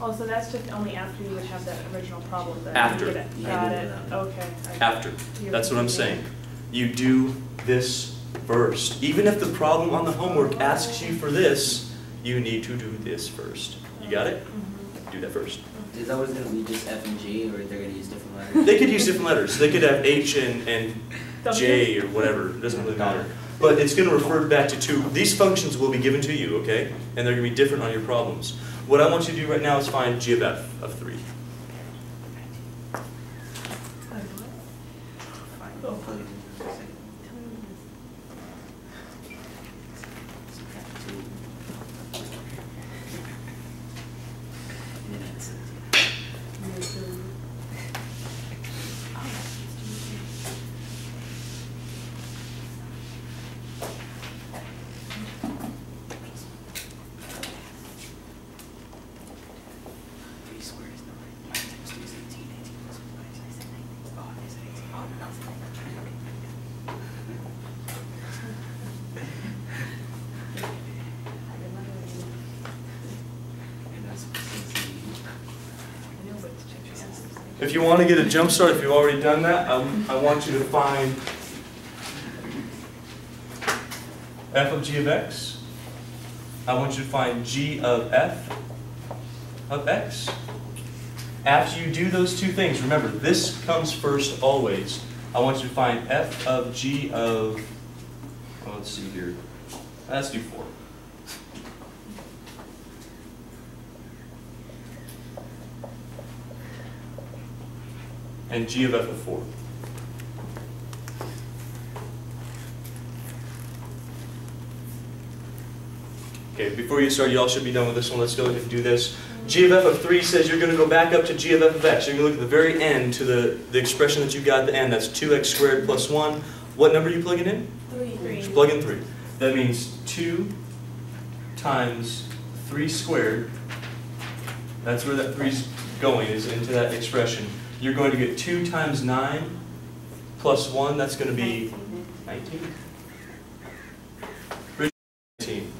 Oh, so that's just only after you would have that original problem then? After. You get it. Got it, okay. After. That's what I'm saying. You do this first. Even if the problem on the homework asks you for this, you need to do this first. You got it? Mhm. Do that first. Is that what it's gonna be, just F and G, or they're gonna use different letters? They could use different letters. They could have H and, and J or whatever. It doesn't really matter. But it's going to refer back to two. These functions will be given to you, okay? And they're going to be different on your problems. What I want you to do right now is find g of f of 3. Oh. Three squares, nine, nine times two is eighteen, eighteen plus one is nineteen. Oh, it is eighteen. Oh, no. And that's sixteen. If you want to get a jump start, if you've already done that, I, I want you to find f of g of x. I want you to find g of f of x. After you do those two things, remember, this comes first always. I want you to find f of g of, let's see here. Let's do 4. And g of f of 4. Okay, before you start, you all should be done with this one. Let's go ahead and do this. G of f of 3 says you're going to go back up to g of f of x. You're going to look at the very end to the, the expression that you got at the end. That's 2x squared plus 1. What number are you plugging in? Three. Just plug in 3. That means 2 times 3 squared. That's where that 3's going, is into that expression. You're going to get 2 times 9 plus 1. That's going to be 19. 19.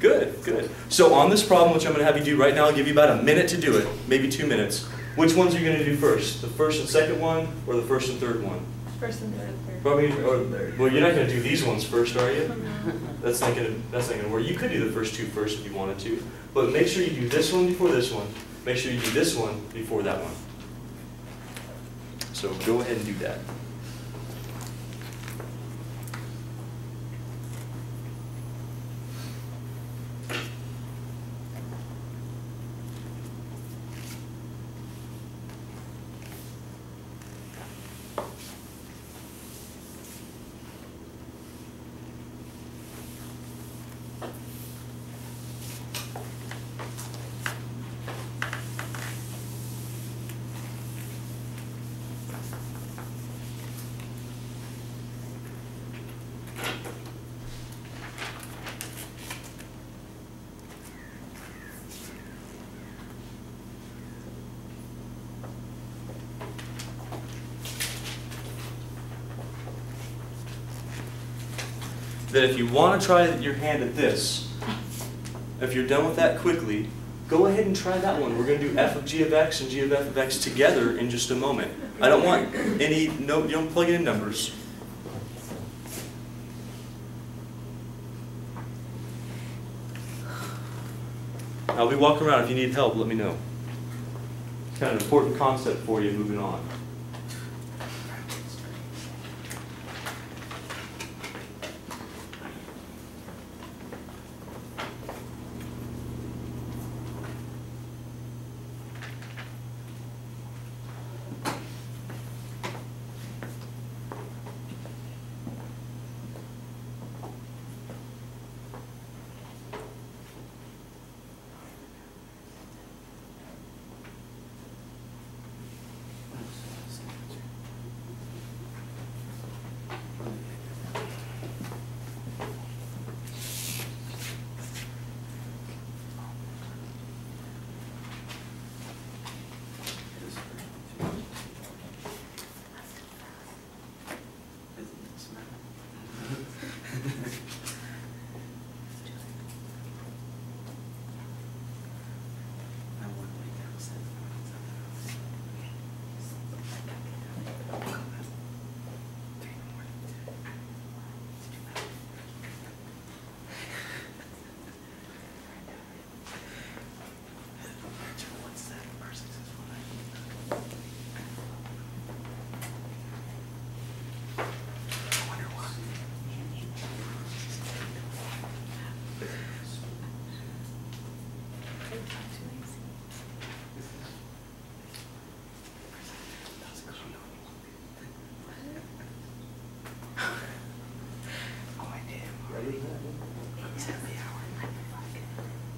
Good, good. So on this problem, which I'm going to have you do right now, I'll give you about a minute to do it, maybe two minutes. Which ones are you going to do first? The first and second one, or the first and third one? First and third, third. Probably, or, well, you're not going to do these ones first, are you? That's not gonna, that's not gonna work. You could do the first two first if you wanted to, but make sure you do this one before this one. Make sure you do this one before that one. So go ahead and do that. That if you want to try your hand at this, if you're done with that quickly, go ahead and try that one. We're going to do f of g of x and g of f of x together in just a moment. I don't want any, no, you don't plug in numbers. I'll be walking around. If you need help, let me know. It's kind of an important concept for you moving on.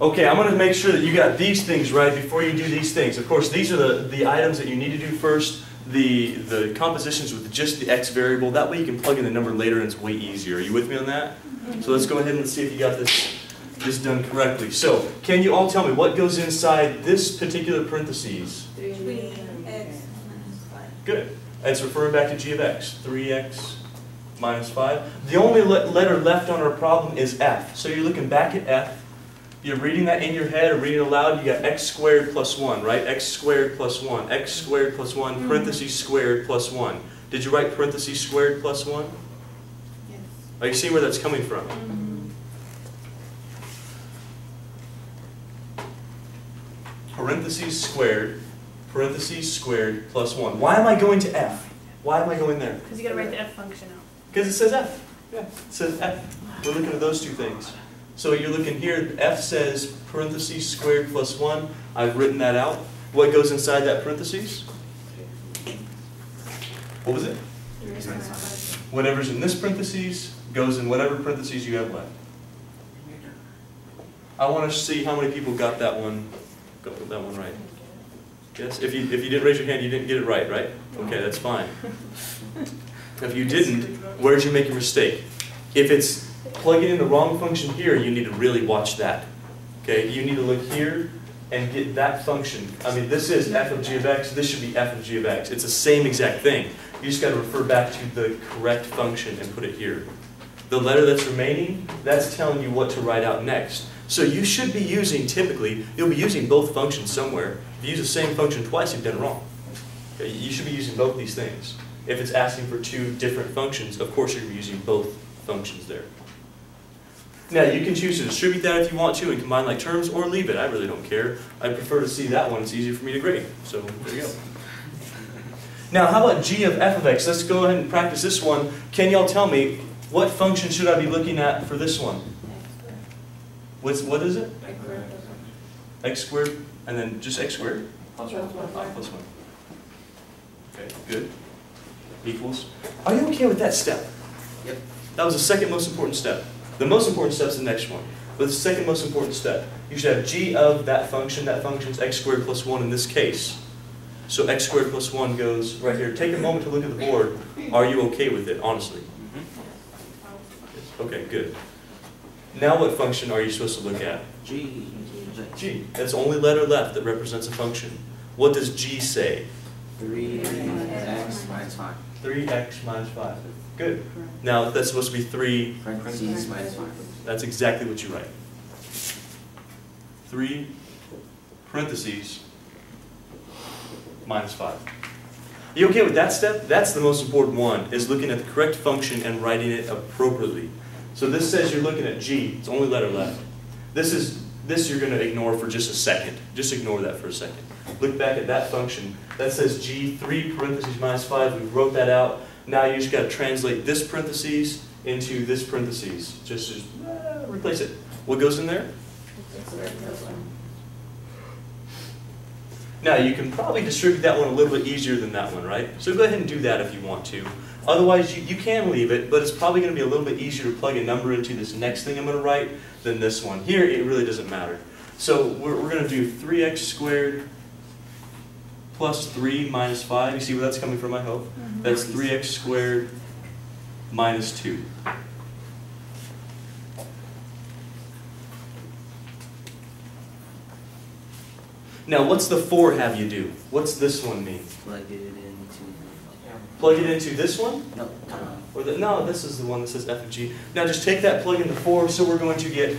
Okay, I'm gonna make sure that you got these things right before you do these things. Of course, these are the, the items that you need to do first. The, the compositions with just the x variable, that way you can plug in the number later and it's way easier. Are you with me on that? So let's go ahead and see if you got this, this done correctly. So, can you all tell me what goes inside this particular parentheses? Three x minus five. Good. It's referring back to g of x, 3x minus 5. The only le- letter left on our problem is f. So you're looking back at f. You're reading that in your head or reading it aloud. You got x squared plus 1, right? x squared plus 1, x squared plus 1, hmm. parentheses squared plus 1. Did you write parentheses squared plus 1? Yes. Are you seeing where that's coming from? Mm-hmm. Parentheses squared, parentheses squared plus 1. Why am I going to f? Why am I going there? Because you gotta write the F function out. Because it says F. Yeah, it says F. We're looking at those two things. So you're looking here, F says parentheses squared plus 1. I've written that out. What goes inside that parentheses? What was it? Whatever's in this parentheses goes in whatever parentheses you have left. I want to see how many people got that one, got that one right. Yes, if you, if you didn't raise your hand, you didn't get it right, right? Okay, that's fine. If you didn't, where'd you make your mistake? If it's plugging in the wrong function here, you need to really watch that. Okay, you need to look here and get that function. I mean, this is f of g of x, this should be f of g of x. It's the same exact thing. You just gotta refer back to the correct function and put it here. The letter that's remaining, that's telling you what to write out next. So you should be using, typically, you'll be using both functions somewhere. If you use the same function twice, you've done wrong. Okay, You should be using both these things. If it's asking for two different functions, of course you're using both functions there. Now, you can choose to distribute that if you want to and combine like terms, or leave it, I really don't care. I prefer to see that one, it's easier for me to grade, so there you go. Now, how about g of f of x? Let's go ahead and practice this one. Can y'all tell me, what function should I be looking at for this one? What's, what is it? x squared, and then just x squared? Ah, plus one. Okay, good. Equals. Are you okay with that step? Yep. That was the second most important step. The most important step's the next one. But the second most important step, you should have g of that function. That function's x squared plus 1 in this case. So x squared plus 1 goes right here. Take a moment to look at the board. Are you okay with it, honestly? Okay, good. Now what function are you supposed to look at? G. g. That's the only letter left that represents a function. What does g say? Three x minus five. 3x minus 5. Good. Now, that's supposed to be 3 Parentheses minus five. That's exactly what you write. Three parentheses minus five. You okay with that step? That's the most important one, is looking at the correct function and writing it appropriately. So this says you're looking at G, it's the only letter left. This is, this you're gonna ignore for just a second. Just ignore that for a second. Look back at that function. That says G, three parentheses minus five, we wrote that out. Now you just gotta translate this parentheses into this parentheses. Just, just uh, replace it. What goes in there? Now, you can probably distribute that one a little bit easier than that one, right? So go ahead and do that if you want to. Otherwise, you, you can leave it, but it's probably going to be a little bit easier to plug a number into this next thing I'm going to write than this one. Here, it really doesn't matter. So we're, we're going to do 3x squared plus 3 minus 5. You see where that's coming from, I hope? Mm-hmm. That's 3x squared minus 2. Now, what's the 4 have you do? What's this one mean? Plug it into. Plug it into this one? No, Or the, no, this is the one that says F of G. Now just take that, plug into 4, so we're going to get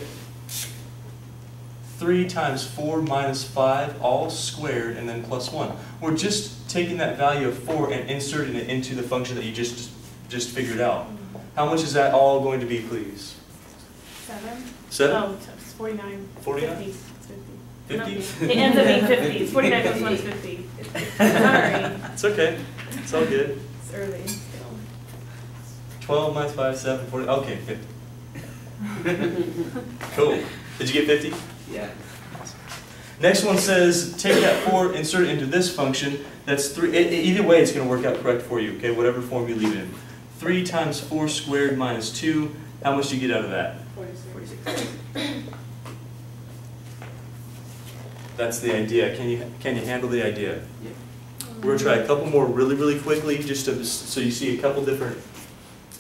3 times 4 minus 5, all squared, and then plus 1. We're just taking that value of 4 and inserting it into the function that you just, just figured out. How much is that all going to be, please? Seven? 7? Oh, um, forty-nine. 49? 50. It's 50? It ends up being fifty. It's forty-nine plus one is fifty. Sorry, It's okay. It's all good. it's early still. 12 minus 5, 7, 40. Okay, 50. Cool. Did you get 50? yeah. Next one says, take that 4, insert it into this function. That's 3, e- e- either way, it's going to work out correct for you, okay, whatever form you leave it in. 3 times 4 squared minus 2, how much do you get out of that? Forty-six. That's the idea. Can you, can you handle the idea? Yeah. Mm-hmm. We're gonna try a couple more really, really quickly, just to, so you see a couple different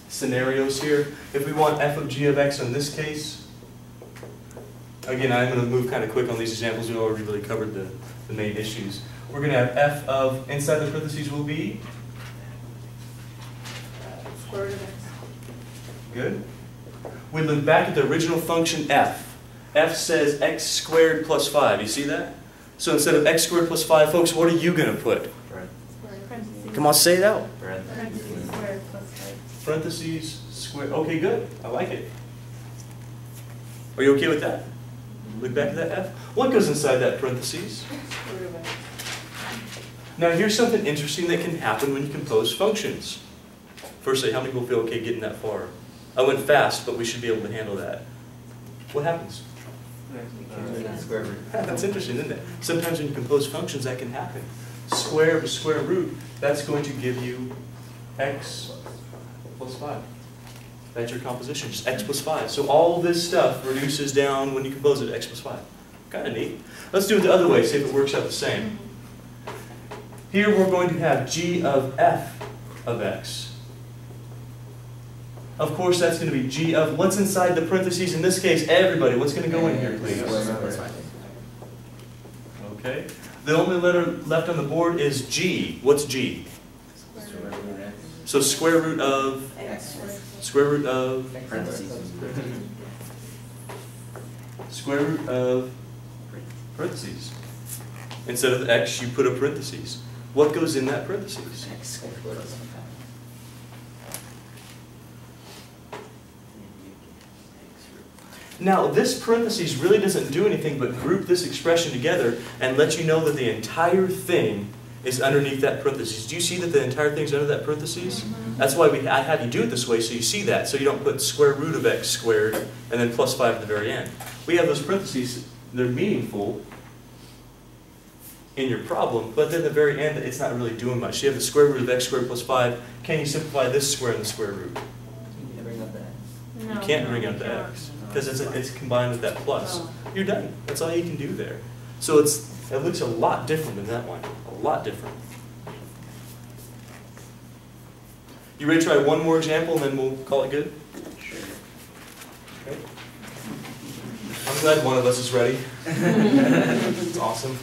scenarios here. If we want f of g of x in this case, again, I'm gonna move kind of quick on these examples, we already really covered the, the main issues. We're gonna have f of, inside the parentheses will be, Square root of x. good? We look back at the original function f. f says x squared plus five, you see that? So instead of x squared plus five, folks, what are you gonna put? Parentheses. Come on, say it out. Parentheses squared plus five. Parentheses, square, okay, good, I like it. Are you okay with that? Look back at that F. What goes inside that parentheses? Square root of x. Now, here's something interesting that can happen when you compose functions. Firstly, how many people feel okay getting that far? I went fast, but we should be able to handle that. What happens? Square root. That's interesting, isn't it? Sometimes when you compose functions, that can happen. Square of a square root, that's going to give you x plus 5. That's your composition, just x plus 5. So all this stuff reduces down when you compose it to x plus 5. Kind of neat. Let's do it the other way, see if it works out the same. Here we're going to have g of f of x. Of course, that's going to be g of, what's inside the parentheses in this case? Everybody, what's going to go in here, please? Okay. The only letter left on the board is G. What's G? So square root of, X square root of, Parentheses. square root of parentheses. Instead of the X, you put a parentheses. What goes in that parentheses? X squared plus five. Now, this parentheses really doesn't do anything but group this expression together and let you know that the entire thing is underneath that parentheses. Do you see that the entire thing's under that parentheses? Mm-hmm. That's why we, I have you do it this way, so you see that, so you don't put square root of x squared and then plus 5 at the very end. We have those parentheses, they're meaningful in your problem, but then the very end, it's not really doing much. You have the square root of x squared plus 5. Can you simplify this square and the square root? You bring up that. You No, can't no, bring you up the cannot. x, because it's, it's combined with that plus. Oh. You're done. That's all you can do there. So it's, it looks a lot different than that one, a lot different. You ready to try one more example and then we'll call it good? Sure. Okay. I'm glad one of us is ready. It's awesome.